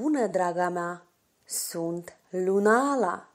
Bună, draga mea! Sunt Lunala!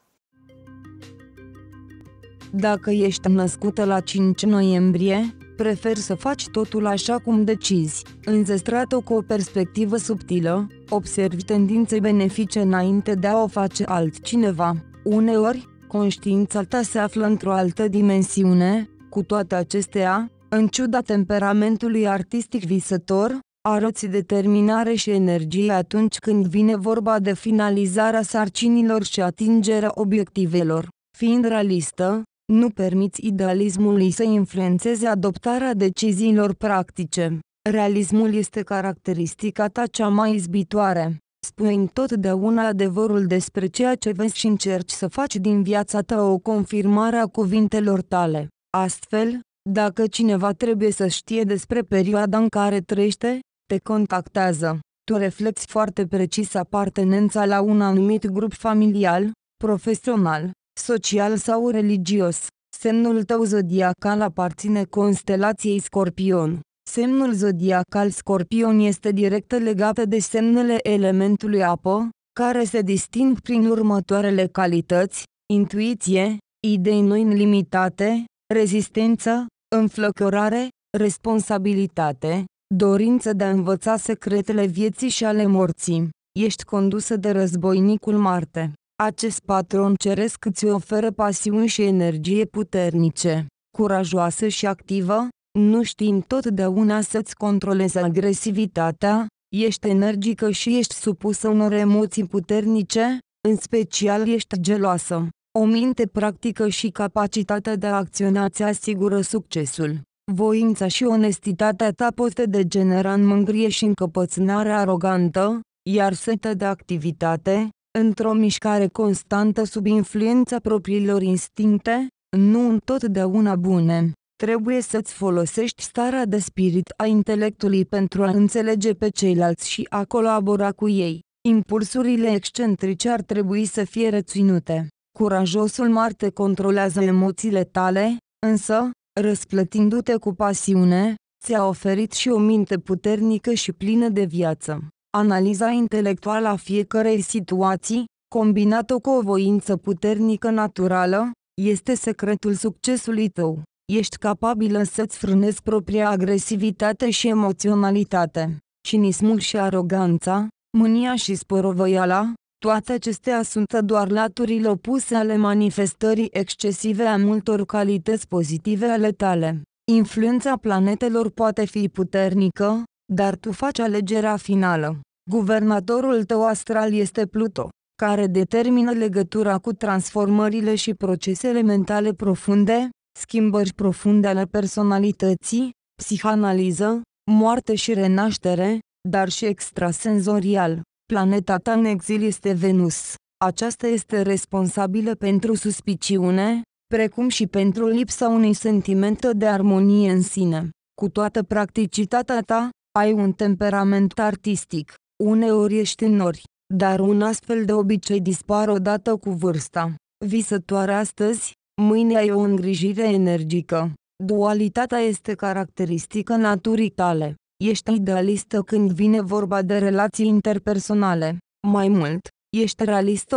Dacă ești născută la 5 noiembrie, prefer să faci totul așa cum decizi, înzestrat-o cu o perspectivă subtilă, observi tendințe benefice înainte de a o face altcineva. Uneori, conștiința ta se află într-o altă dimensiune, cu toate acestea, în ciuda temperamentului artistic visător, arăți determinare și energie atunci când vine vorba de finalizarea sarcinilor și atingerea obiectivelor. Fiind realistă, nu permiți idealismului să influențeze adoptarea deciziilor practice. Realismul este caracteristica ta cea mai izbitoare. Spui întotdeauna adevărul despre ceea ce vezi și încerci să faci din viața ta o confirmare a cuvintelor tale. Astfel, dacă cineva trebuie să știe despre perioada în care trăiește, te contactează. Tu reflexi foarte precis apartenența la un anumit grup familial, profesional, social sau religios. Semnul tău zodiacal aparține constelației Scorpion. Semnul zodiacal Scorpion este direct legat de semnele elementului apă, care se disting prin următoarele calități, intuiție, idei noi limitate, rezistență, înflăcărare, responsabilitate, dorință de a învăța secretele vieții și ale morții. Ești condusă de războinicul Marte. Acest patron ceresc îți oferă pasiuni și energie puternice, curajoasă și activă, nu știi întotdeauna să-ți controlezi agresivitatea, ești energică și ești supusă unor emoții puternice, în special ești geloasă. O minte practică și capacitatea de a acționa ți asigură succesul. Voința și onestitatea ta pot degenera în mângrie și încăpățânare arogantă, iar setea de activitate, într-o mișcare constantă sub influența propriilor instincte, nu întotdeauna bune. Trebuie să-ți folosești starea de spirit a intelectului pentru a înțelege pe ceilalți și a colabora cu ei. Impulsurile excentrice ar trebui să fie reținute. Curajosul Marte controlează emoțiile tale, însă, răsplătindu-te cu pasiune, ți-a oferit și o minte puternică și plină de viață. Analiza intelectuală a fiecărei situații, combinată cu o voință puternică naturală, este secretul succesului tău. Ești capabilă să-ți frânezi propria agresivitate și emoționalitate. Cinismul și aroganța, mânia și spărovăiala, toate acestea sunt doar laturile opuse ale manifestării excesive a multor calități pozitive ale tale. Influența planetelor poate fi puternică, dar tu faci alegerea finală. Guvernatorul tău astral este Pluto, care determină legătura cu transformările și procesele mentale profunde, schimbări profunde ale personalității, psihanaliză, moarte și renaștere, dar și extrasenzorial. Planeta ta în exil este Venus. Aceasta este responsabilă pentru suspiciune, precum și pentru lipsa unui sentiment de armonie în sine. Cu toată practicitatea ta, ai un temperament artistic. Uneori ești nori, dar un astfel de obicei dispare odată cu vârsta. Visătoare astăzi, mâine ai o îngrijire energică. Dualitatea este caracteristică naturii tale. Ești idealistă când vine vorba de relații interpersonale. Mai mult, ești realistă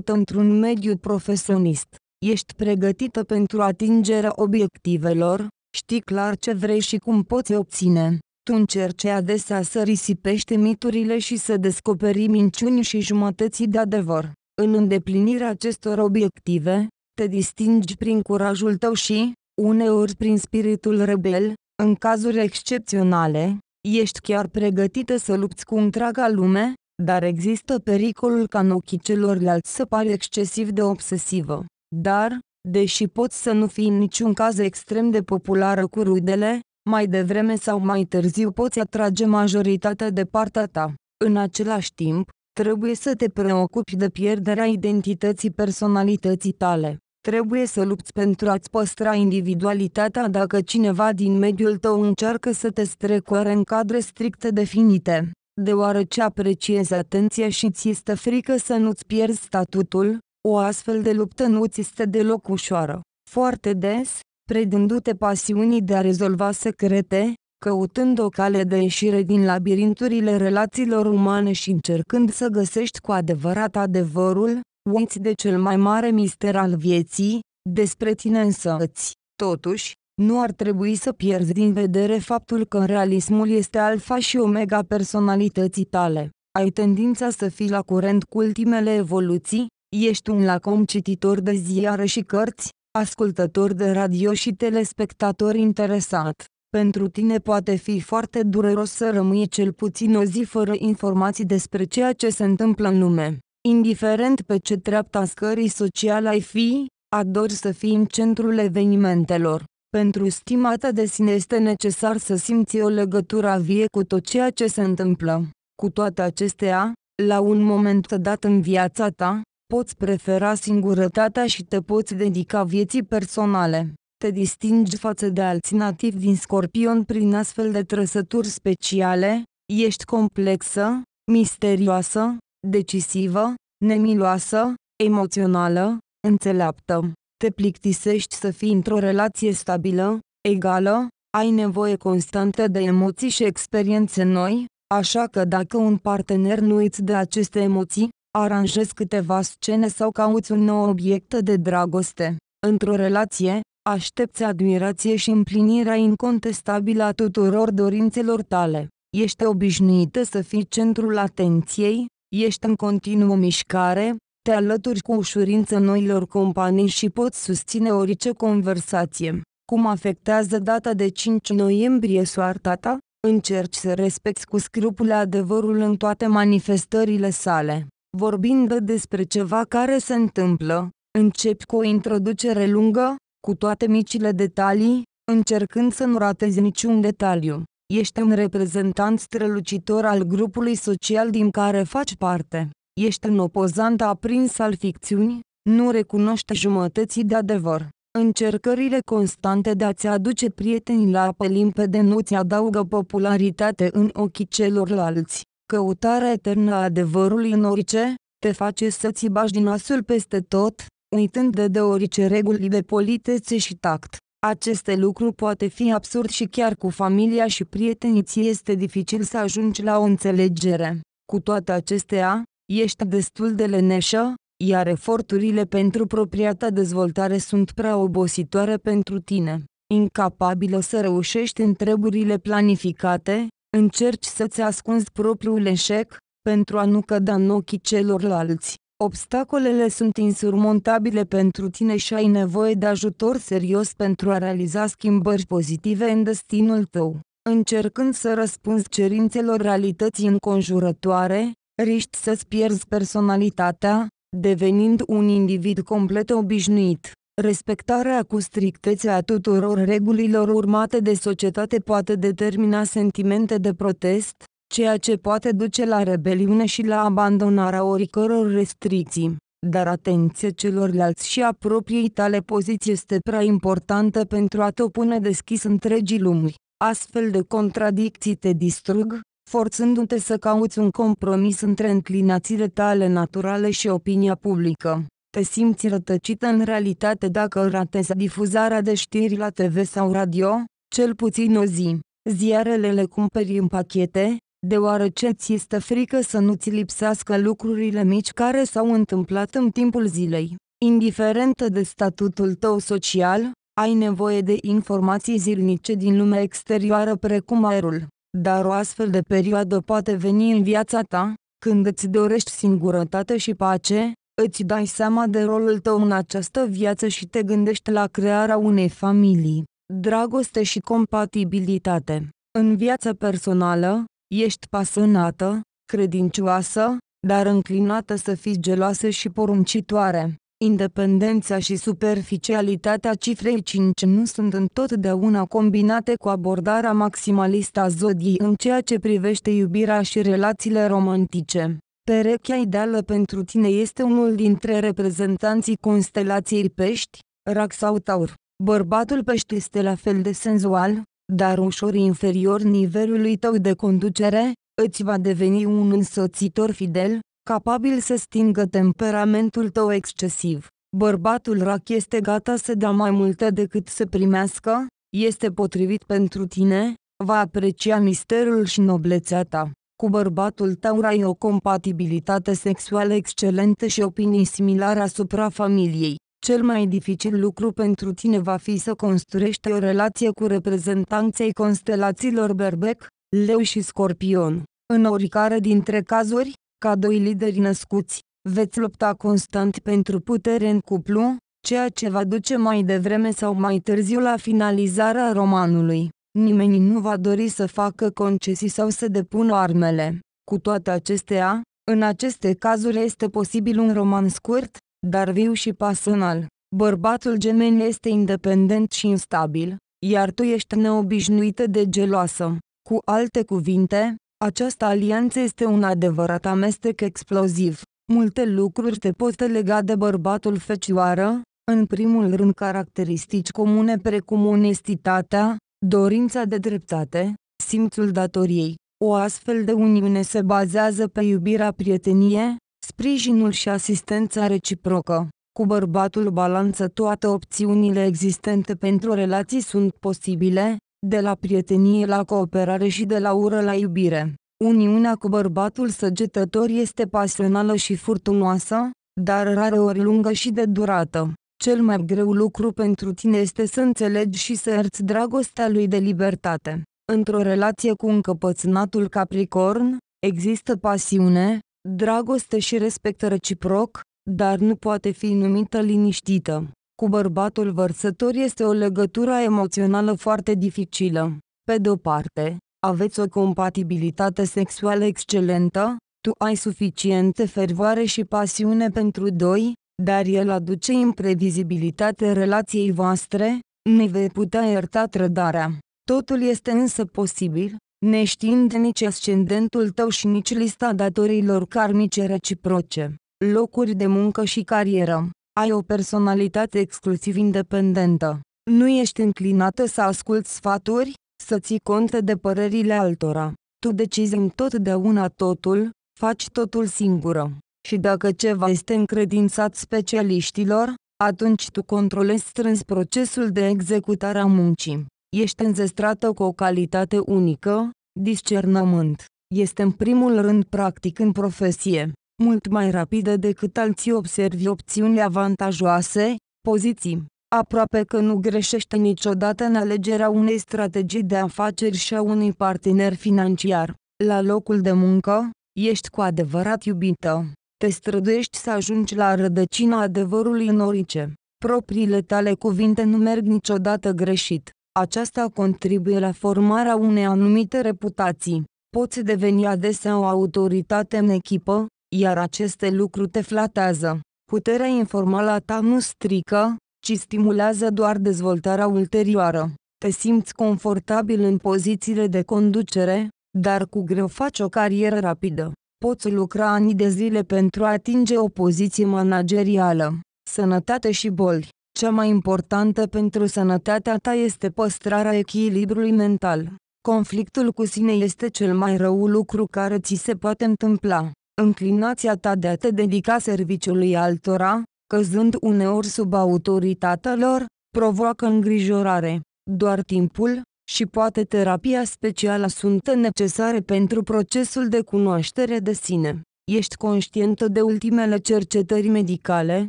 100% într-un mediu profesionist. Ești pregătită pentru atingerea obiectivelor, știi clar ce vrei și cum poți obține. Tu încerci adesea să risipești miturile și să descoperi minciuni și jumătății de adevăr. În îndeplinirea acestor obiective, te distingi prin curajul tău și, uneori prin spiritul rebel, în cazuri excepționale, ești chiar pregătită să lupți cu întreaga lume, dar există pericolul ca în ochii celorlalți să pari excesiv de obsesivă. Dar, deși poți să nu fii în niciun caz extrem de populară cu rudele, mai devreme sau mai târziu poți atrage majoritatea de partea ta. În același timp, trebuie să te preocupi de pierderea identității personalității tale. Trebuie să lupți pentru a-ți păstra individualitatea dacă cineva din mediul tău încearcă să te strecoare în cadre stricte definite. Deoarece apreciezi atenția și ți este frică să nu-ți pierzi statutul, o astfel de luptă nu ți este deloc ușoară. Foarte des, predându-te pasiunii de a rezolva secrete, căutând o cale de ieșire din labirinturile relațiilor umane și încercând să găsești cu adevărat adevărul, uiți de cel mai mare mister al vieții, despre tine însăți. Totuși, nu ar trebui să pierzi din vedere faptul că realismul este alfa și omega personalității tale. Ai tendința să fii la curent cu ultimele evoluții, ești un lacom cititor de ziare și cărți, ascultător de radio și telespectator interesat. Pentru tine poate fi foarte dureros să rămâi cel puțin o zi fără informații despre ceea ce se întâmplă în lume. Indiferent pe ce treapta scării sociale ai fi, adori să fii în centrul evenimentelor. Pentru stimata de sine este necesar să simți o legătură vie cu tot ceea ce se întâmplă. Cu toate acestea, la un moment dat în viața ta, poți prefera singurătatea și te poți dedica vieții personale. Te distingi față de alții nativi din Scorpion prin astfel de trăsături speciale, ești complexă, misterioasă, decisivă, nemiloasă, emoțională, înțeleaptă. Te plictisești să fii într-o relație stabilă, egală, ai nevoie constantă de emoții și experiențe noi, așa că dacă un partener nu îți dă aceste emoții, aranjezi câteva scene sau cauți un nou obiect de dragoste. Într-o relație, aștepți admirație și împlinirea incontestabilă a tuturor dorințelor tale. Ești obișnuită să fii centrul atenției, ești în continuă mișcare, te alături cu ușurință noilor companii și poți susține orice conversație. Cum afectează data de 5 noiembrie soarta ta? Încerci să respecti cu scrupule adevărul în toate manifestările sale. Vorbind despre ceva care se întâmplă, începi cu o introducere lungă, cu toate micile detalii, încercând să nu ratezi niciun detaliu. Ești un reprezentant strălucitor al grupului social din care faci parte. Ești un opozant aprins al ficțiunii, nu recunoști jumătății de adevăr. Încercările constante de a-ți aduce prieteni la apă limpede nu ți adaugă popularitate în ochii celorlalți. Căutarea eternă a adevărului în orice, te face să-ți bagi din nasul peste tot, uitând de, de orice reguli de politețe și tact. Aceste lucruri poate fi absurd și chiar cu familia și prietenii ți este dificil să ajungi la o înțelegere. Cu toate acestea, ești destul de leneșă, iar eforturile pentru propria ta dezvoltare sunt prea obositoare pentru tine. Incapabilă să reușești întrebările planificate, încerci să-ți ascunzi propriul eșec, pentru a nu cădea în ochii celorlalți. Obstacolele sunt insurmontabile pentru tine și ai nevoie de ajutor serios pentru a realiza schimbări pozitive în destinul tău. Încercând să răspunzi cerințelor realității înconjurătoare, riști să-ți pierzi personalitatea, devenind un individ complet obișnuit. Respectarea cu strictețe a tuturor regulilor urmate de societate poate determina sentimente de protest, ceea ce poate duce la rebeliune și la abandonarea oricăror restricții. Dar atenție celorlalți și a propriei tale poziții este prea importantă pentru a te opune deschis întregii lumi. Astfel de contradicții te distrug, forțându-te să cauți un compromis între înclinațiile tale naturale și opinia publică. Te simți rătăcită în realitate dacă ratezi difuzarea de știri la TV sau radio, cel puțin o zi. Ziarele le cumperi în pachete, deoarece ți este frică să nu ți lipsească lucrurile mici care s-au întâmplat în timpul zilei. Indiferentă de statutul tău social, ai nevoie de informații zilnice din lumea exterioară precum aerul. Dar o astfel de perioadă poate veni în viața ta, când îți dorești singurătate și pace, îți dai seama de rolul tău în această viață și te gândești la crearea unei familii, dragoste și compatibilitate. În viața personală, ești pasionată, credincioasă, dar înclinată să fii geloasă și poruncitoare. Independența și superficialitatea cifrei 5 nu sunt întotdeauna combinate cu abordarea maximalistă a zodiei în ceea ce privește iubirea și relațiile romantice. Perechea ideală pentru tine este unul dintre reprezentanții constelației pești, rac sau taur. Bărbatul pești este la fel de senzual, dar ușor inferior nivelului tău de conducere, îți va deveni un însoțitor fidel, capabil să stingă temperamentul tău excesiv. Bărbatul rac este gata să dea mai multe decât să primească, este potrivit pentru tine, va aprecia misterul și noblețea ta. Cu bărbatul tău ai o compatibilitate sexuală excelentă și opinii similare asupra familiei. Cel mai dificil lucru pentru tine va fi să construiești o relație cu reprezentanții constelațiilor Berbec, Leu și Scorpion. În oricare dintre cazuri, ca doi lideri născuți, veți lupta constant pentru putere în cuplu, ceea ce va duce mai devreme sau mai târziu la finalizarea romanului. Nimeni nu va dori să facă concesii sau să depună armele. Cu toate acestea, în aceste cazuri este posibil un roman scurt, dar viu și pasional. Bărbatul gemeni este independent și instabil, iar tu ești neobișnuită de geloasă. Cu alte cuvinte, această alianță este un adevărat amestec exploziv. Multe lucruri te pot lega de bărbatul fecioară, în primul rând caracteristici comune precum onestitatea, dorința de dreptate, simțul datoriei. O astfel de uniune se bazează pe iubirea prietenie, sprijinul și asistența reciprocă. Cu bărbatul balanță toate opțiunile existente pentru relații sunt posibile, de la prietenie la cooperare și de la ură la iubire. Uniunea cu bărbatul săgetător este pasională și furtunoasă, dar rare ori lungă și de durată. Cel mai greu lucru pentru tine este să înțelegi și să ierți dragostea lui de libertate. Într-o relație cu încăpățânatul Capricorn, există pasiune, dragoste și respect reciproc, dar nu poate fi numită liniștită. Cu bărbatul vărsător este o legătură emoțională foarte dificilă. Pe de o parte, aveți o compatibilitate sexuală excelentă, tu ai suficiente fervoare și pasiune pentru doi, dar el aduce imprevizibilitate relației voastre, nu vei putea ierta trădarea. Totul este însă posibil, neștiind nici ascendentul tău și nici lista datorilor karmice reciproce, locuri de muncă și carieră. Ai o personalitate exclusiv independentă. Nu ești înclinată să asculți sfaturi, să ții cont de părerile altora. Tu decizi întotdeauna totul, faci totul singură. Și dacă ceva este încredințat specialiștilor, atunci tu controlezi strâns procesul de executare a muncii. Ești înzestrată cu o calitate unică, discernământ. Este în primul rând practic în profesie, mult mai rapidă decât alții observi opțiuni avantajoase, poziții. Aproape că nu greșește niciodată în alegerea unei strategii de afaceri și a unui partener financiar. La locul de muncă, ești cu adevărat iubită. Te străduiești să ajungi la rădăcina adevărului în orice. Propriile tale cuvinte nu merg niciodată greșit. Aceasta contribuie la formarea unei anumite reputații. Poți deveni adesea o autoritate în echipă, iar aceste lucruri te flatează. Puterea informală a ta nu strică, ci stimulează doar dezvoltarea ulterioară. Te simți confortabil în pozițiile de conducere, dar cu greu faci o carieră rapidă. Poți lucra ani de zile pentru a atinge o poziție managerială. Sănătate și boli. Cea mai importantă pentru sănătatea ta este păstrarea echilibrului mental. Conflictul cu sine este cel mai rău lucru care ți se poate întâmpla. Înclinația ta de a te dedica serviciului altora, căzând uneori sub autoritatea lor, provoacă îngrijorare. Doar timpul, și poate terapia specială sunt necesare pentru procesul de cunoaștere de sine. Ești conștientă de ultimele cercetări medicale,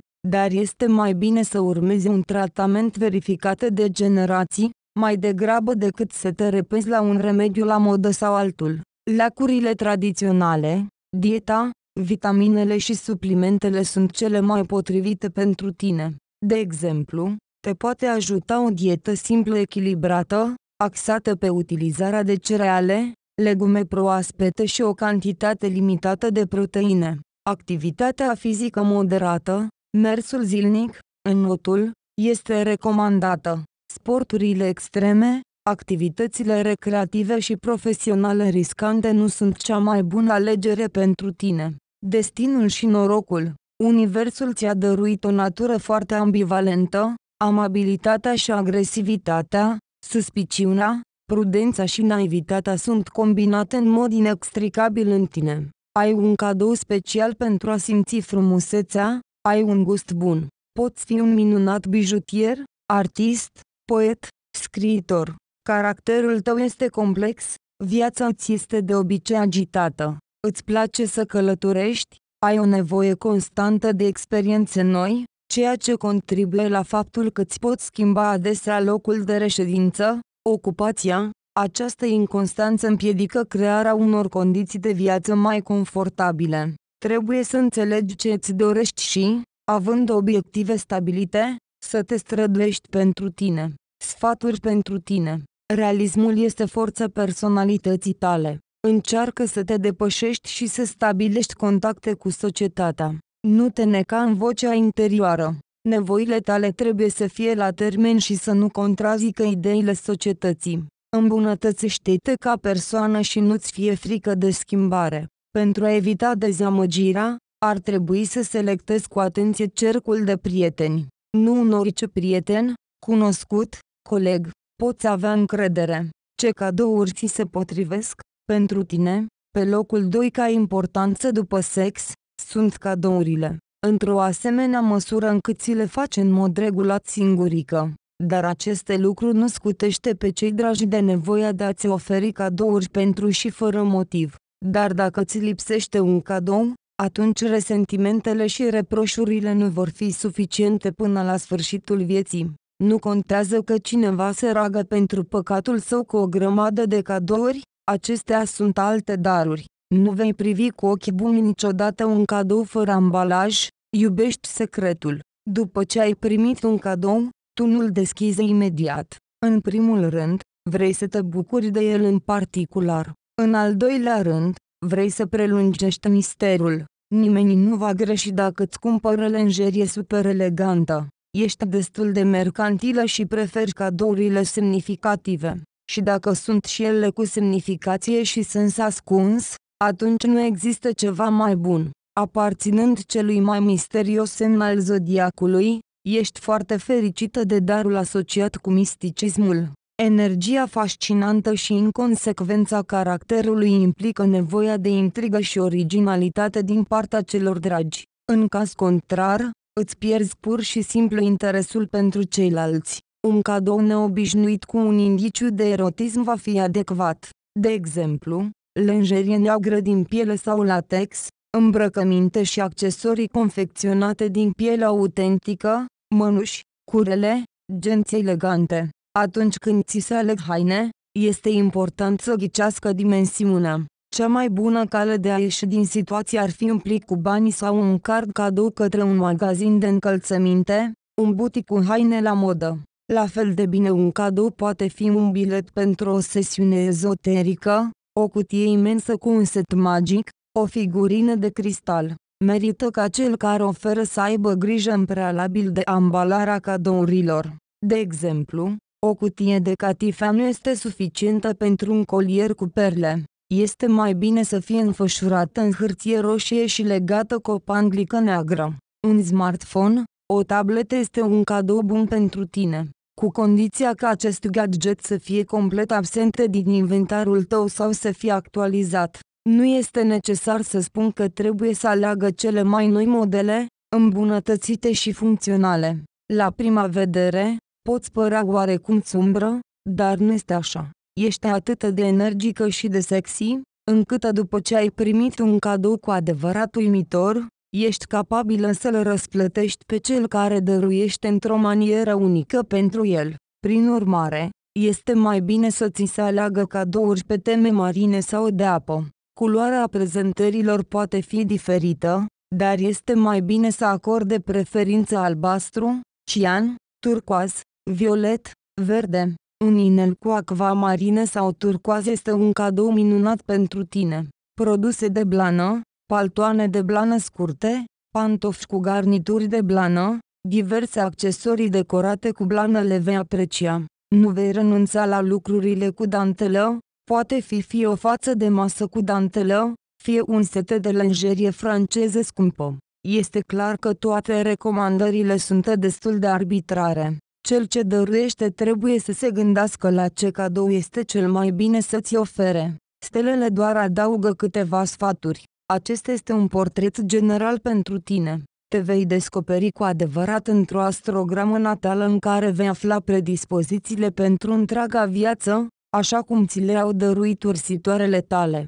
dar este mai bine să urmezi un tratament verificat de generații, mai degrabă decât să te repezi la un remediu la modă sau altul. Lacurile tradiționale, dieta, vitaminele și suplimentele sunt cele mai potrivite pentru tine. De exemplu, te poate ajuta o dietă simplă echilibrată, axată pe utilizarea de cereale, legume proaspete și o cantitate limitată de proteine. Activitatea fizică moderată, mersul zilnic, notul, este recomandată. Sporturile extreme, activitățile recreative și profesionale riscante nu sunt cea mai bună alegere pentru tine. Destinul și norocul. Universul ți-a dăruit o natură foarte ambivalentă, amabilitatea și agresivitatea, Suspiciunea, prudența și naivitatea sunt combinate în mod inextricabil în tine. Ai un cadou special pentru a simți frumusețea, ai un gust bun. Poți fi un minunat bijutier, artist, poet, scriitor. Caracterul tău este complex, viața ți este de obicei agitată, îți place să călătorești, ai o nevoie constantă de experiențe noi, ceea ce contribuie la faptul că îți poți schimba adesea locul de reședință, ocupația, această inconstanță împiedică crearea unor condiții de viață mai confortabile. Trebuie să înțelegi ce îți dorești și, având obiective stabilite, să te străduiești pentru tine. Sfaturi pentru tine. Realismul este forța personalității tale. Încearcă să te depășești și să stabilești contacte cu societatea. Nu te neca în vocea interioară. Nevoile tale trebuie să fie la termen și să nu contrazică ideile societății. Îmbunătățește-te ca persoană și nu-ți fie frică de schimbare. Pentru a evita dezamăgirea, ar trebui să selectezi cu atenție cercul de prieteni. Nu un orice prieten, cunoscut, coleg, poți avea încredere. Ce cadouri ți se potrivesc? Pentru tine, pe locul 2 ca importanță după sex, sunt cadourile. Într-o asemenea măsură încât ți le faci în mod regulat singurică. Dar aceste lucruri nu scutește pe cei dragi de nevoia de a-ți oferi cadouri pentru și fără motiv. Dar dacă ți lipsește un cadou, atunci resentimentele și reproșurile nu vor fi suficiente până la sfârșitul vieții. Nu contează că cineva se ragă pentru păcatul său cu o grămadă de cadouri, acestea sunt alte daruri. Nu vei privi cu ochi buni niciodată un cadou fără ambalaj, iubești secretul. După ce ai primit un cadou, tu nu-l deschizi imediat. În primul rând, vrei să te bucuri de el în particular. În al doilea rând, vrei să prelungești misterul. Nimeni nu va greși dacă îți cumpără lenjerie super elegantă. Ești destul de mercantilă și preferi cadourile semnificative. Și dacă sunt și ele cu semnificație și sens ascuns, atunci nu există ceva mai bun. Aparținând celui mai misterios semn al zodiacului, ești foarte fericită de darul asociat cu misticismul. Energia fascinantă și inconsecvența caracterului implică nevoia de intrigă și originalitate din partea celor dragi. În caz contrar, îți pierzi pur și simplu interesul pentru ceilalți. Un cadou neobișnuit cu un indiciu de erotism va fi adecvat. De exemplu, lenjerie neagră din piele sau latex, îmbrăcăminte și accesorii confecționate din piele autentică, mănuși, curele, genți elegante. Atunci când ți se aleg haine, este important să ghicească dimensiunea. Cea mai bună cale de a ieși din situație ar fi un plic cu bani sau un card cadou către un magazin de încălțăminte, un butic cu haine la modă. La fel de bine un cadou poate fi un bilet pentru o sesiune ezoterică, o cutie imensă cu un set magic, o figurină de cristal. Merită ca cel care oferă să aibă grijă în prealabil de ambalarea cadourilor. De exemplu, o cutie de catifea nu este suficientă pentru un colier cu perle. Este mai bine să fie înfășurată în hârtie roșie și legată cu o panglică neagră. Un smartphone, o tabletă este un cadou bun pentru tine, cu condiția ca acest gadget să fie complet absent din inventarul tău sau să fie actualizat. Nu este necesar să spun că trebuie să aleagă cele mai noi modele, îmbunătățite și funcționale. La prima vedere, poți părea oarecum sumbră, dar nu este așa. Ești atât de energică și de sexy, încât după ce ai primit un cadou cu adevărat uimitor, ești capabilă să-l răsplătești pe cel care dăruiește într-o manieră unică pentru el. Prin urmare, este mai bine să ți se aleagă cadouri pe teme marine sau de apă. Culoarea prezentărilor poate fi diferită, dar este mai bine să acorde preferință albastru, cian, turcoaz, violet, verde. Un inel cu acvamarine sau turcoaz este un cadou minunat pentru tine. Produse de blană, paltoane de blană scurte, pantofi cu garnituri de blană, diverse accesorii decorate cu blană le vei aprecia. Nu vei renunța la lucrurile cu dantelă, poate fi fie o față de masă cu dantelă, fie un set de lenjerie franceză scumpă. Este clar că toate recomandările sunt destul de arbitrare. Cel ce dăruiește trebuie să se gândească la ce cadou este cel mai bine să-ți ofere. Stelele doar adaugă câteva sfaturi. Acesta este un portret general pentru tine. te vei descoperi cu adevărat într-o astrogramă natală în care vei afla predispozițiile pentru întreaga viață, așa cum ți le-au dăruit ursitoarele tale.